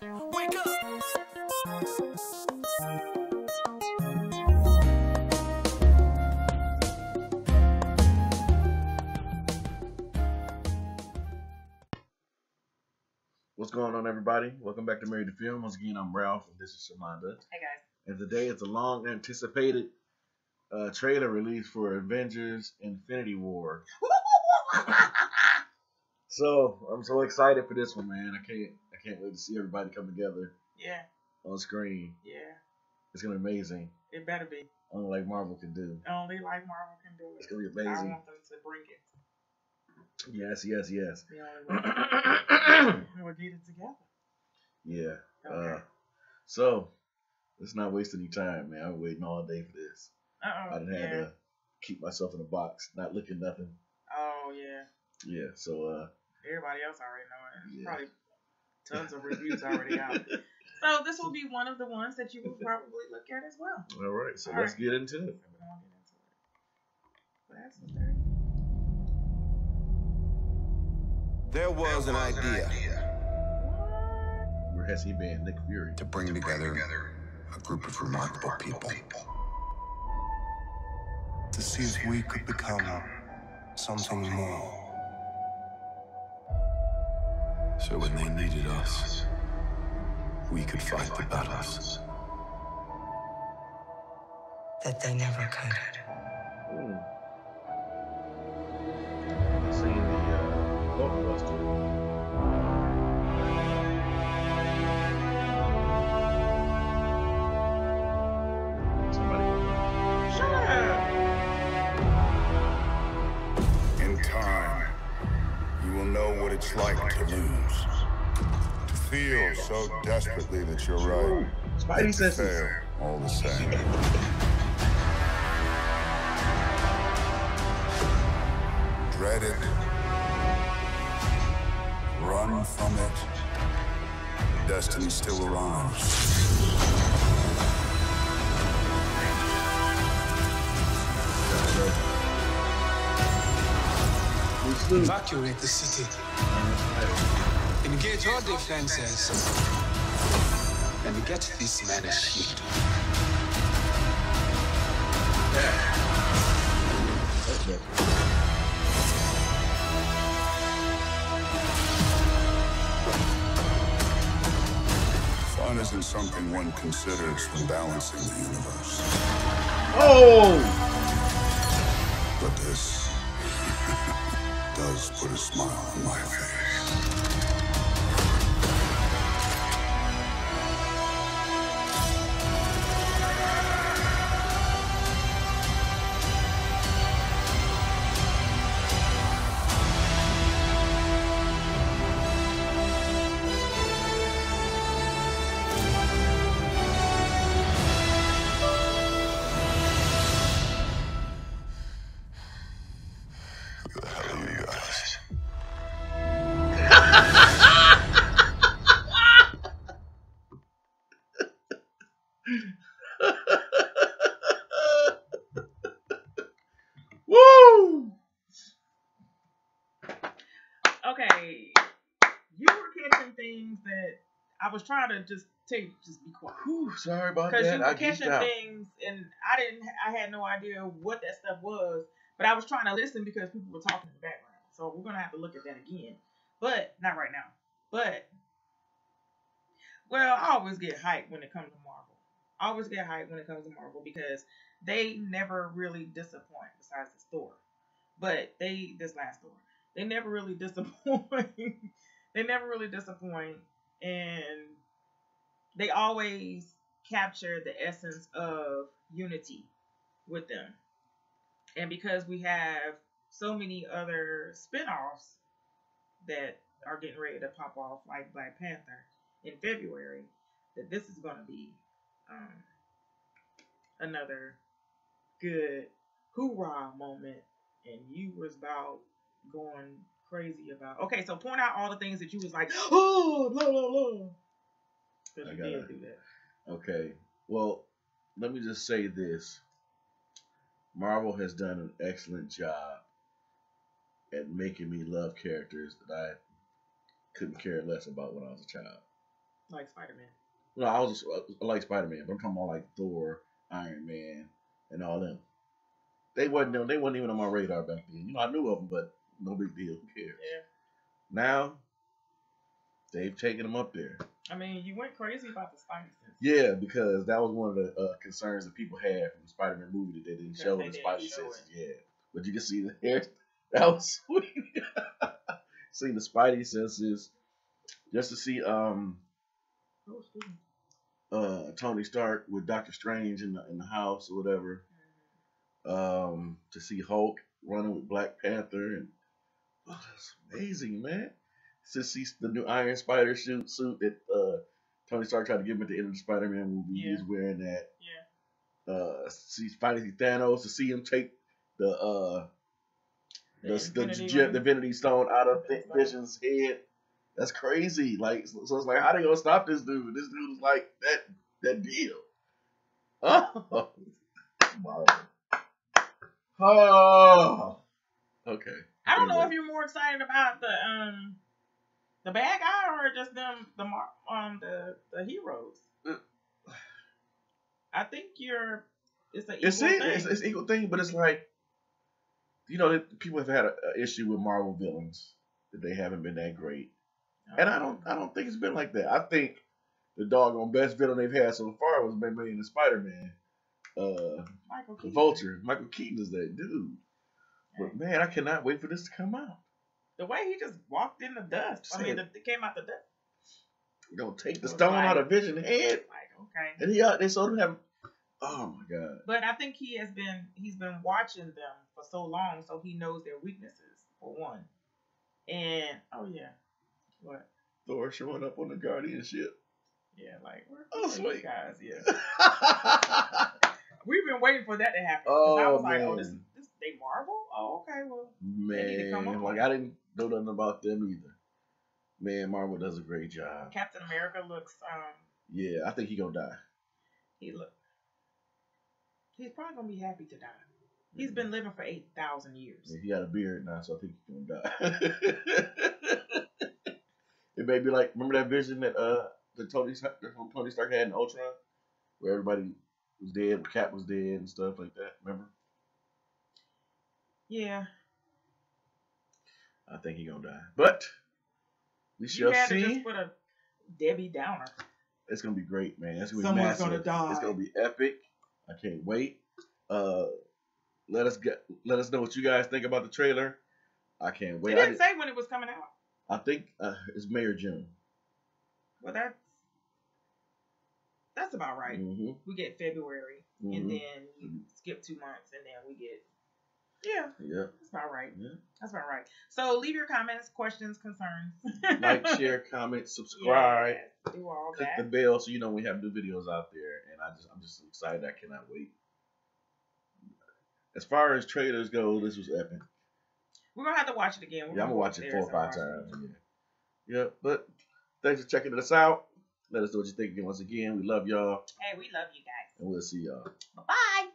Wake up. What's going on, everybody? Welcome back to Married to Film. Once again, I'm Ralph, and this is Shamonda. Hey guys. And today it's a long anticipated uh, trailer release for Avengers Infinity War. So I'm so excited for this one, man. I can't I can't wait to see everybody come together yeah, on screen. yeah. It's gonna be amazing. It better be. Only like Marvel can do. Only like Marvel can do It's gonna be I amazing. want them to bring it. Yes, yes, yes. The only way. we'll get it together. yeah. Okay. Uh, so let's not waste any time, man. I'm waiting all day for this. Uh-oh. I had yeah. to keep myself in a box, not looking nothing. Oh yeah. Yeah, so uh Everybody else already know it. Yeah. Probably tons of reviews already out. So this will be one of the ones that you will probably look at as well. all right, so All let's right. get into it. So we're gonna get into it. Well, that's the third. There was an idea Where has he been? Nick Fury. to bring together a group of remarkable people to see if we could become something more. So when they needed us, we could fight the battles. that they never could. It's like to lose. To feel so desperately that you're right. Spidey yet to senses. fail all the same. Dread it. Run from it. Destiny still arrives. Evacuate the city. Engage all defenses. And get this man a shield. Fun isn't something one considers when balancing the universe. Oh! But this does put a smile on my face. Woo! Okay. You were catching things that I was trying to just tell you just be quiet. Whew, sorry about Because you that. were I catching things, and I didn't, I had no idea what that stuff was. But I was trying to listen because people were talking in the background. So we're gonna have to look at that again, but not right now. But well, I always get hyped when it comes to Marvel. Always get hyped when it comes to Marvel because they never really disappoint. Besides the store, but they this last store, they never really disappoint. they never really disappoint, and they always capture the essence of unity with them. And because we have so many other spin-offs that are getting ready to pop off, like Black Panther in February, that this is going to be um, another good hoorah moment. And you was about going crazy about. Okay, so point out all the things that you was like, oh, blah blah blah. Because you did do that. Okay. Well, let me just say this. Marvel has done an excellent job at making me love characters that I couldn't care less about when I was a child. Like Spider Man. No, I was I like Spider Man, but I'm talking about like Thor, Iron Man, and all them. They wasn't. They wasn't even on my radar back then. You know, I knew of them, but no big deal. Who cares? Yeah. Now they've taken them up there. I mean, you went crazy about the Spidey sense. Yeah, because that was one of the uh, concerns that people had from the Spider Man movie that they didn't Because show they the senses. it. Yeah, but you can see the hair. That was sweet. see the Spidey senses, just to see um Oh. Uh Tony Stark with Doctor Strange in the in the house or whatever. Um, to see Hulk running with Black Panther and oh, that's amazing, man. To see the new Iron Spider suit suit that uh Tony Stark tried to give him at the end of the Spider Man movie. Yeah. He's wearing that. Yeah. Uh, see finally Thanos to see him take the uh the the, the, Infinity the Infinity Stone out of Vision's head. That's crazy. Like so, so it's like how they gonna stop this dude? This dude is like that that deal. Oh, Marvel. Oh, okay. I don't know if you're more excited about the um the bad guy or just them the um the the heroes. I think you're it's an equal It's, it, thing. it's it's equal thing, but it's like you know that people have had an issue with Marvel villains that they haven't been that great, and I don't I don't think it's been like that. I think the doggone best villain they've had so far was been made in Spider Man. Uh, Michael the Keaton. Vulture, Michael Keaton is that dude. But man, I cannot wait for this to come out. The way he just walked in the dust. I mean, Said- the, it came out the dust. You know, take the stone like- out of Vision head, Like okay. and he out there so them have. Oh my god. But I think he has been he's been watching them for so long, so he knows their weaknesses for one. And oh yeah, what? Thor showing up on the Guardian ship. Yeah, like where Oh, sweet. guys? Yeah, we've been waiting for that to happen. 'cause I Oh, was like, oh, this man. this they Marvel? Oh, okay, well, need to come Man, like I didn't know nothing about them either. Man, Marvel does a great job. Captain America looks um Yeah, I think he gonna die. he look he's probably gonna be happy to die. He's been living for eight thousand years. Yeah, he got a beard now, so I think he's gonna die. it may be like remember that vision that uh the Tony Stark- that Tony Stark had in Ultron, where everybody was dead, Cap was dead and stuff like that. Remember? Yeah, I think he gonna die, but we you shall had to see. just put a Debbie Downer. It's gonna be great, man. It's gonna be Someone's massive. gonna die. It's gonna be epic. I can't wait. Uh, let us get let us know what you guys think about the trailer. I can't wait. I, didn't say when it was coming out. I think uh, it's May or June. Well, that's that's about right. hmm We get February, Mhm. and then you skip two months, and then we get yeah, Yeah. that's about right. Yeah. That's about right. So leave your comments, questions, concerns. Like, share, comment, subscribe, do all click that. the bell so you know we have new videos out there. And I just I'm just excited. I cannot wait. As far as traders go, this was epic. We're gonna have to watch it again. We're Yeah, I'm gonna watch it four or five times. Yeah. Yeah, but thanks for checking us out. Let us know what you think. again. Once again, we love y'all, Hey, we love you guys. and we'll see y'all. Bye bye.